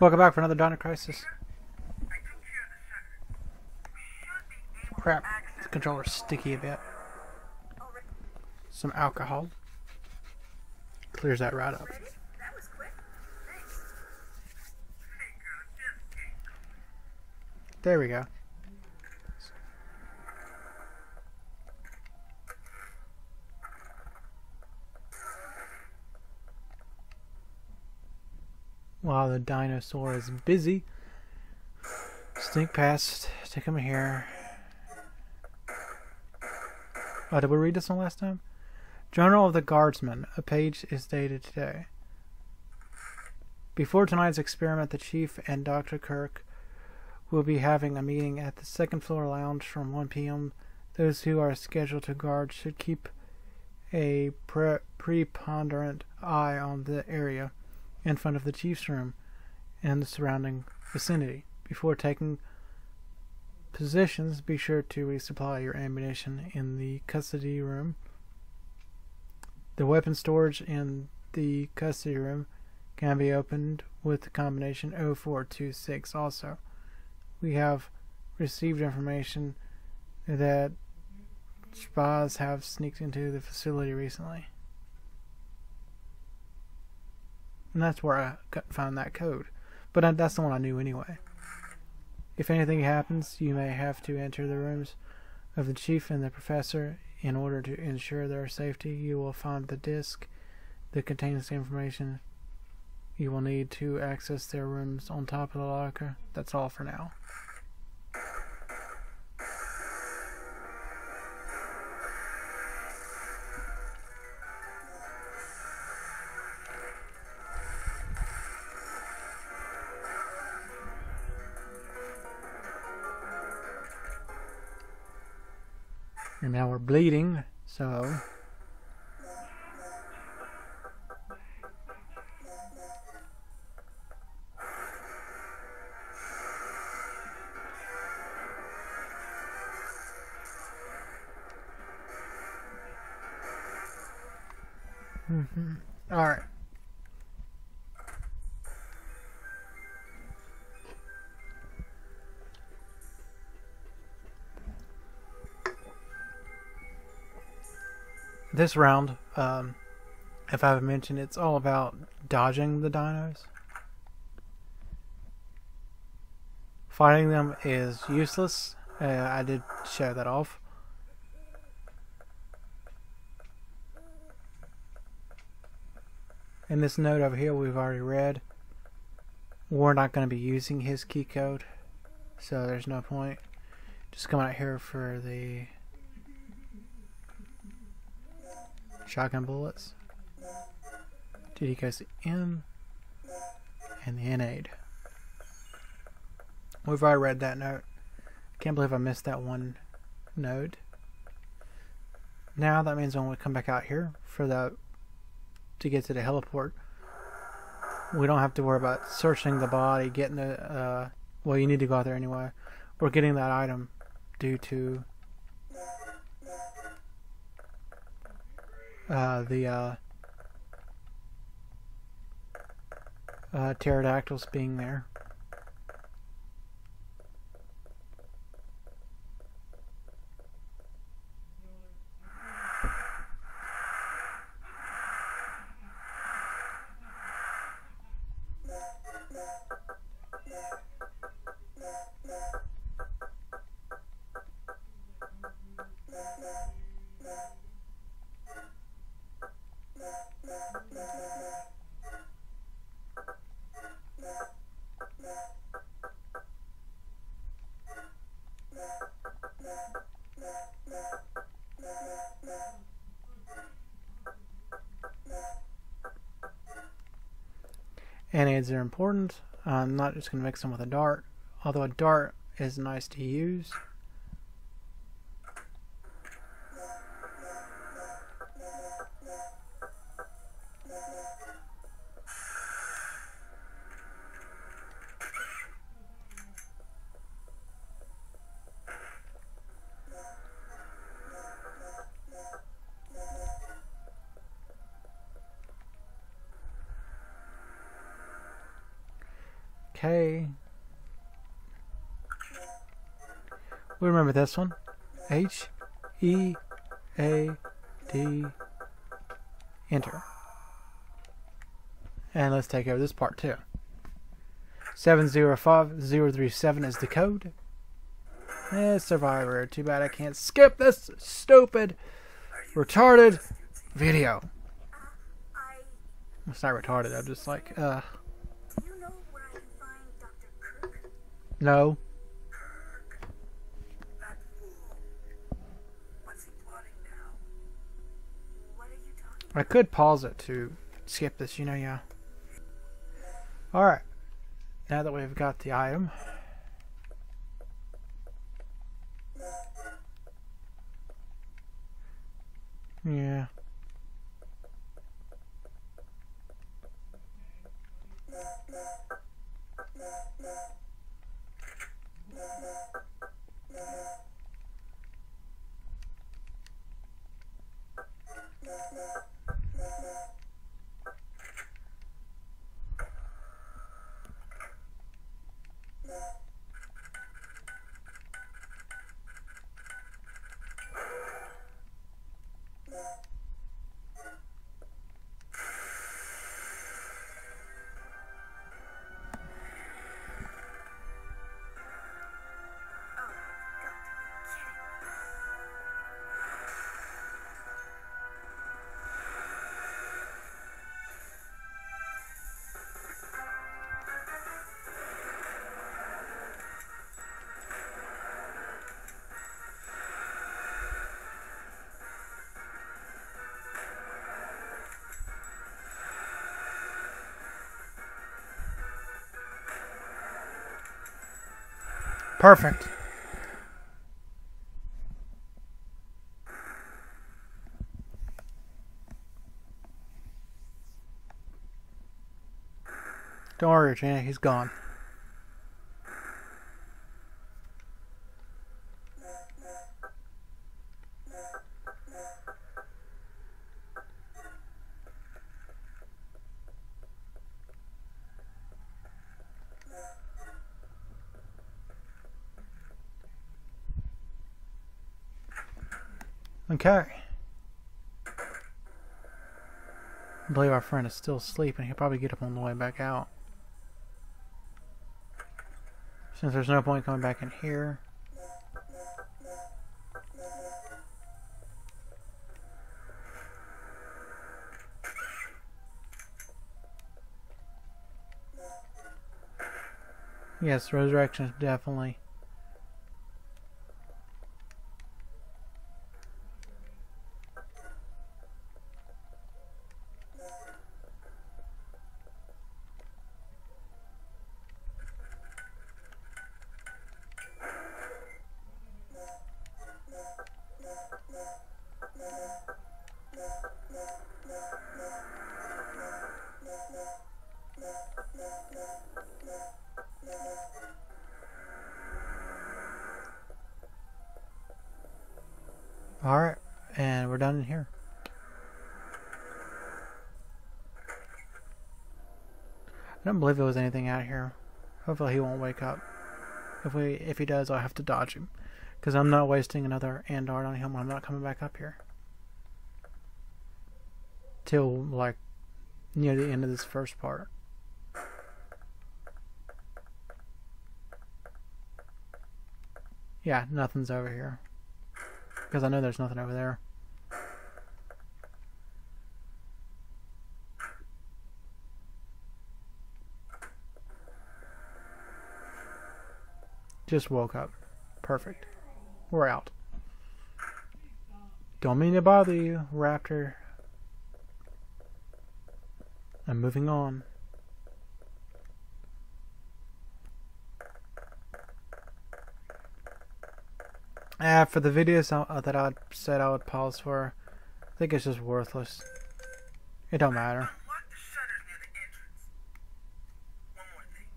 Welcome back for another Dino Crisis. Crap, the controller's sticky a bit. Some alcohol. Clears that right up. There we go. While the dinosaur is busy, sneak past, take him here. Oh, did we read this one last time? Journal of the Guardsman. A page is dated today. Before tonight's experiment, the Chief and Dr. Kirk will be having a meeting at the second floor lounge from 1 p.m. Those who are scheduled to guard should keep a pre preponderant eye on the area in front of the chief's room and the surrounding vicinity. Before taking positions, be sure to resupply your ammunition in the custody room. The weapon storage in the custody room can be opened with the combination 0426 also. We have received information that spies have sneaked into the facility recently. And that's where I found that code. But that's the one I knew anyway. If anything happens, you may have to enter the rooms of the chief and the professor in order to ensure their safety. You will find the disk that contains the information you will need to access their rooms on top of the locker. That's all for now. And now we're bleeding, so... Mm-hmm. All right. This round, um, if I haven't mentioned, it's all about dodging the dinos. Fighting them is useless. Uh, I did show that off. In this note over here we've already read. We're not going to be using his key code, so there's no point. Just come out here for the shotgun bullets. Duty goes to M and the N-aid. We've already read that note. Can't believe I missed that one note. Now that means when we come back out here for the to get to the heliport, we don't have to worry about searching the body, getting the uh, well, you need to go out there anyway, or getting that item due to uh, the uh, uh, pterodactyls being there. N-aids are important. I'm not just going to mix them with a dart, although a dart is nice to use. Okay. We remember this one. H E A D enter. And let's take care of this part too. 705037 is the code. Eh, Survivor. Too bad I can't skip this stupid, retarded video. I. It's not retarded, I'm just like, uh, Do you know where I can find Dr. Kirk? no. That fool. What's he plotting now? What are you talking I could pause it to skip this, you know, yeah. Alright. Now that we've got the item. Yeah. Perfect. Don't worry, Janet, he's gone. Okay. I believe our friend is still asleep and he'll probably get up on the way back out. Since there's no point coming back in here. Yes, resurrection is definitely Alright, and we're done in here. I don't believe there was anything out here. Hopefully he won't wake up. If we if he does, I'll have to dodge him. Because I'm not wasting another Andard on him. I'm not coming back up here. Till, like, near the end of this first part. Yeah, nothing's over here. Because I know there's nothing over there. Just woke up. Perfect. We're out. Don't mean to bother you, Raptor. I'm moving on. Ah, for the videos I- that I said I would pause for, I think it's just worthless. It don't matter. Unlock the shutters near the entrance. One more thing.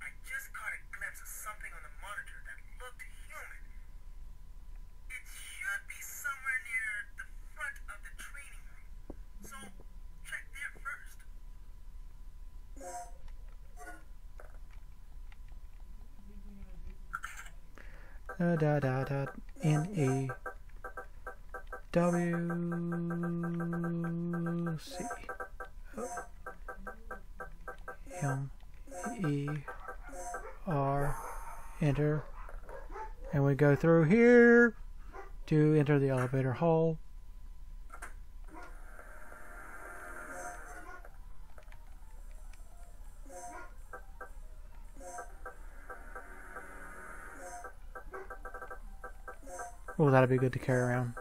I just caught a glimpse of something on the monitor that looked human. It should be somewhere near the front of the training room. So check there first. Da da da da. N E W C O M E R. Enter. And we go through here to enter the elevator hall. Oh, that'd be good to carry around.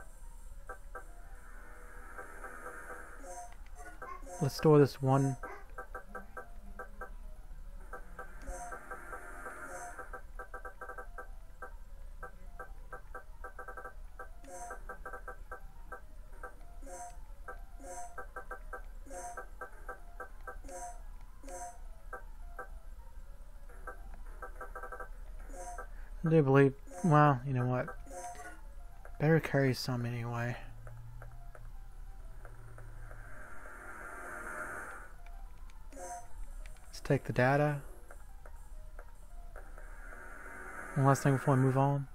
Let's store this one. I do believe, well, you know what? Better carry some anyway. Take the data. One last thing before I move on.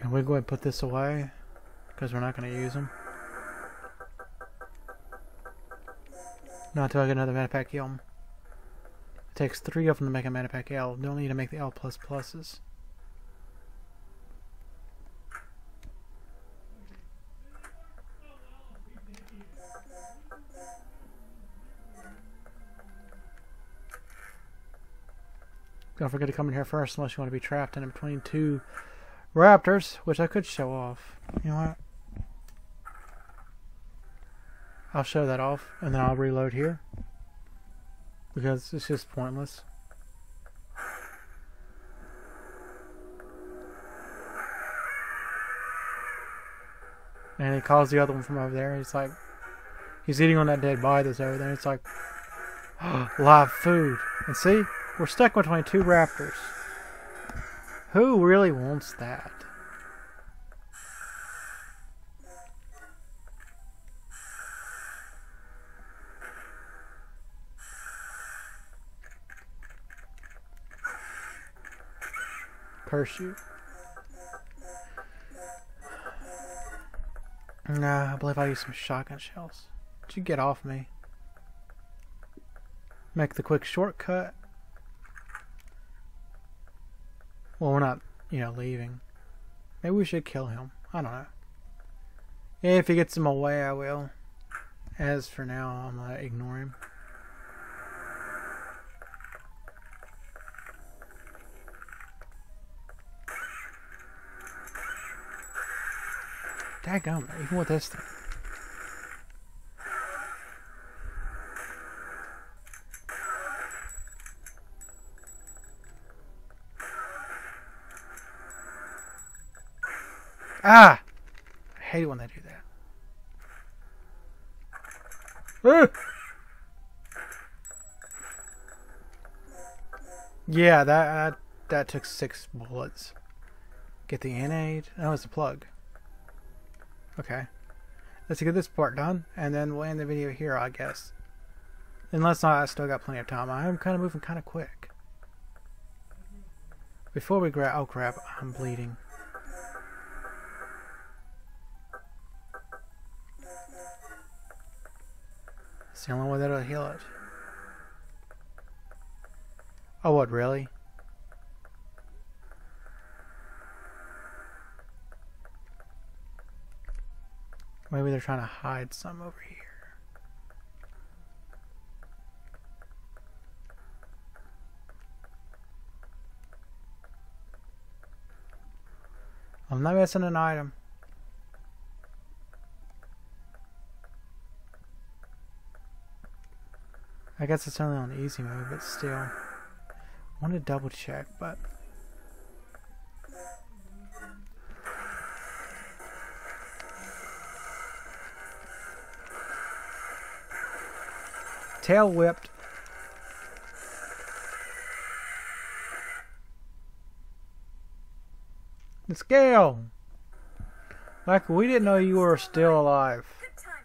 And we'll go ahead and put this away because we're not going to use them. Not until I get another Med Pak L. It takes three of them to make a Med Pak L. Don't need to make the L plus pluses. Don't forget to come in here first unless you want to be trapped in between two raptors, which I could show off. You know what? I'll show that off and then I'll reload here because it's just pointless. And he calls the other one from over there. He's like, he's eating on that dead body that's over there. It's like, live food. And see, we're stuck between two raptors. Who really wants that? Curse you. Nah, I believe I used some shotgun shells. Did you get off me? Make the quick shortcut. Well, we're not, you know, leaving. Maybe we should kill him. I don't know. If he gets him away, I will. As for now, I'm gonna ignore him. Daggum, even with this thing. Ah! I hate it when they do that. Ah! Yeah, that, that that took six bullets. Get the anode. Oh, it's a plug. Okay. Let's get this part done, and then we'll end the video here, I guess. Unless not, I still got plenty of time. I'm kind of moving kind of quick. Before we grab, oh crap, I'm bleeding. The only way that'll heal it. Oh, what, really? Maybe they're trying to hide some over here. I'm not missing an item. I guess it's only on easy mode, but still. I want to double check, but... Tail whipped. The scale! Like we didn't know you were still alive. Good timing.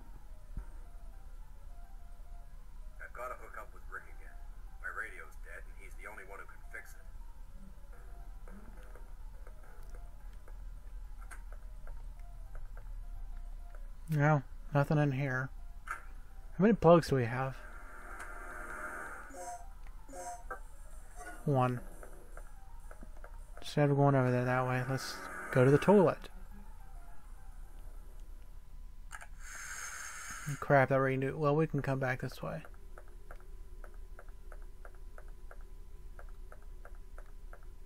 No, nothing in here. How many plugs do we have? One. Instead of going over there that way, let's go to the toilet. Crap, that already knew. Well, we can come back this way.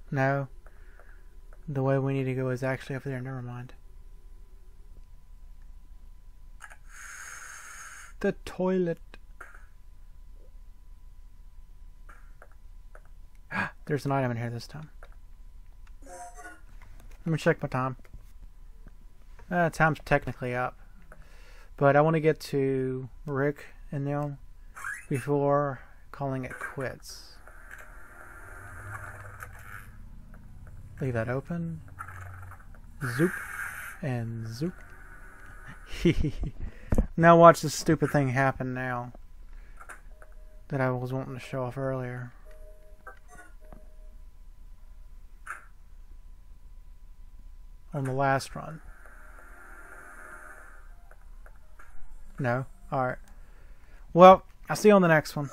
No. The way we need to go is actually over there. Never mind. The toilet. There's an item in here this time. Let me check my time. Uh, time's technically up. But I want to get to Rick and them before calling it quits. Leave that open. Zoop. And zoop. now watch this stupid thing happen now. That I was wanting to show off earlier. On the last run. No? Alright. Well, I'll see you on the next one.